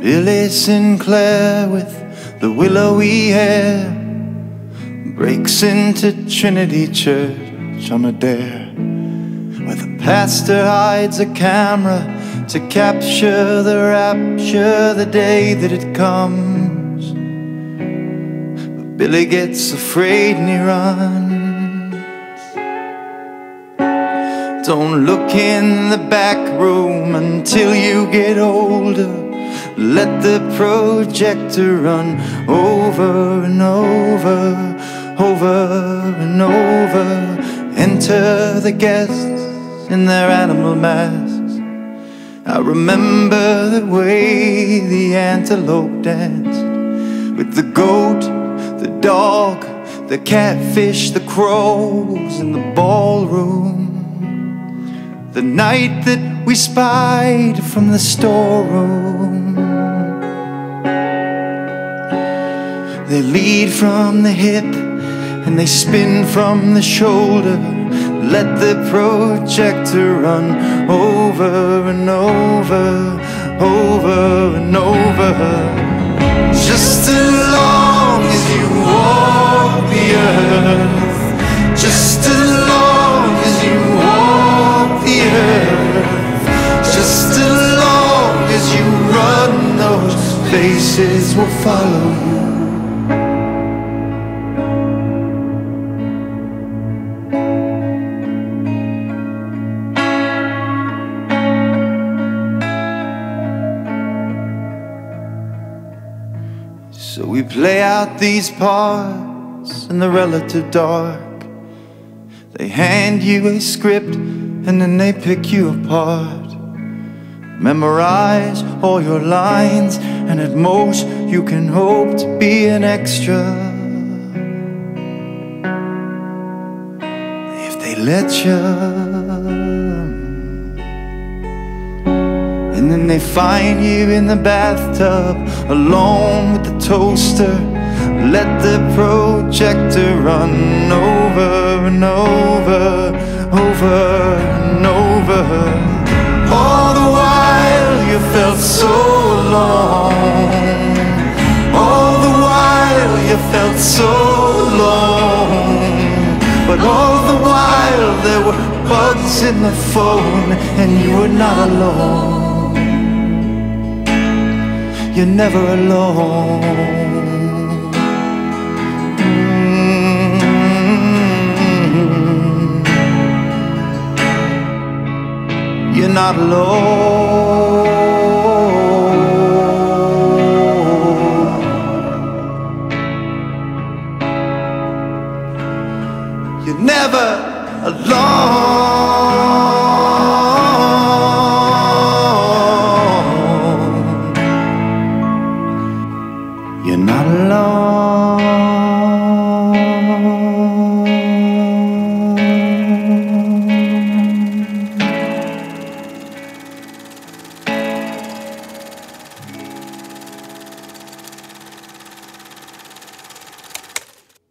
Billy Sinclair with the willowy hair breaks into Trinity Church on a dare where the pastor hides a camera to capture the rapture the day that it comes. But Billy gets afraid and he runs. Don't look in the back room until you get older. Let the projector run over and over, over and over. Enter the guests in their animal masks. I remember the way the antelope danced with the goat, the dog, the catfish, the crows in the ballroom. The night that we spied from the storeroom. They lead from the hip and they spin from the shoulder. Let the projector run over and over, over and over. Just as long as you walk the earth, just as long as you walk the earth, just as long as you run, those faces will follow you. So we play out these parts in the relative dark. They hand you a script and then they pick you apart. Memorize all your lines, and at most you can hope to be an extra. If they let you. And then they find you in the bathtub alone with the toaster. Let the projector run over and over, over and over. All the while you felt so alone. All the while you felt so alone. But all the while there were bugs in the phone and you were not alone you're never alone. Mm. You're not alone. You're never alone.